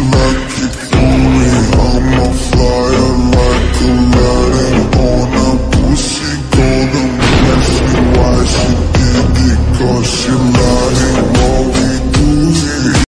like I'ma like a ladder on a pussy. Gonna ask me why she did it? Cause she lied